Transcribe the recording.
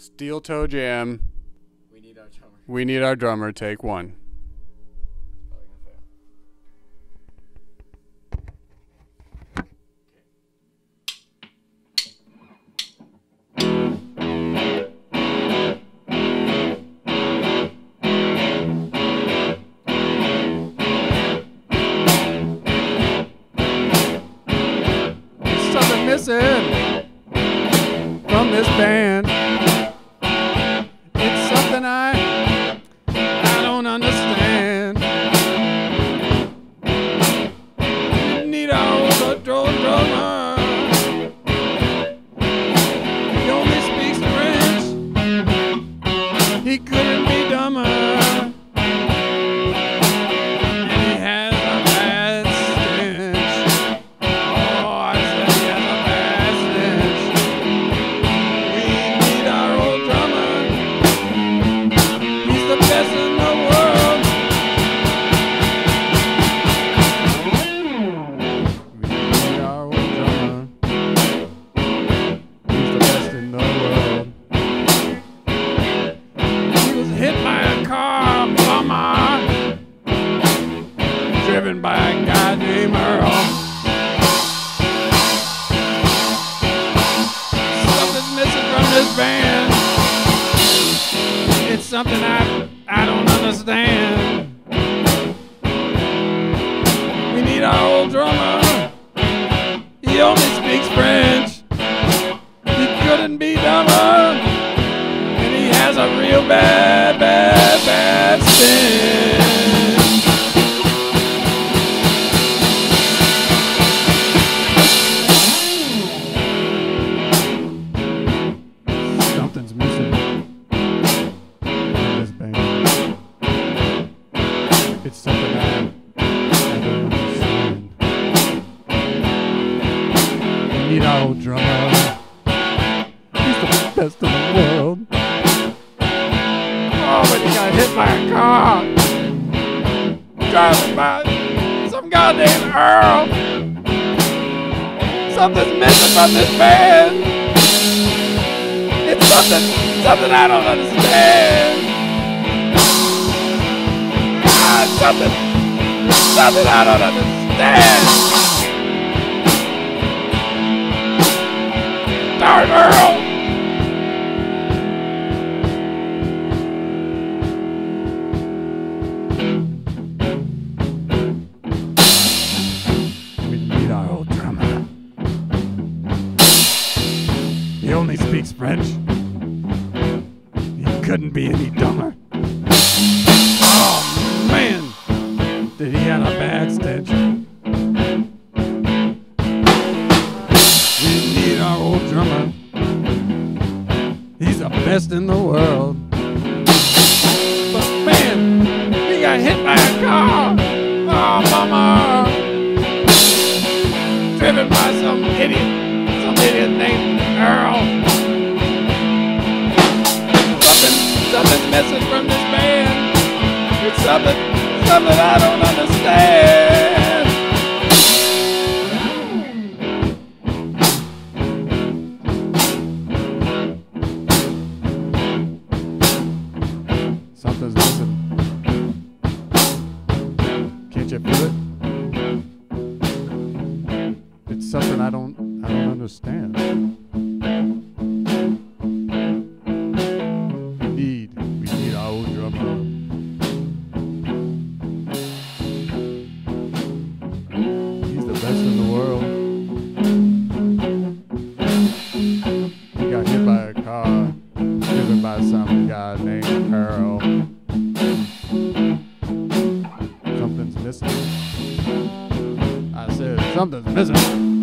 Steel Toe Jam. We need our drummer. We need our drummer. Take one. Probably gonna fail. Something missing from this band. Driven by a guy named Earl. Something's missing from this band. It's something I I don't understand. We need our old drummer. He only speaks French. He couldn't be dumber. And he has a real bad, bad, bad stench. It's something I, I don't understand. We need our old drummer. He's the best in the world. Oh, but he got hit by a car. Driving by some named Earl. Something's missing from this band. It's something, something I don't understand. Something, something I don't understand. Darn Earl. We need our old drummer. He only speaks French. He couldn't be any dumber. Best in the world. But man, he got hit by a car. Oh mama, driven by some idiot, some idiot named Earl. Something, something's missing from this band. It's something, something I don't understand. Something I don't, I don't understand. We need, we need our old drummer. He's the best in the world. He got hit by a car, driven by some guy named Earl. Something's missing. I said something's missing.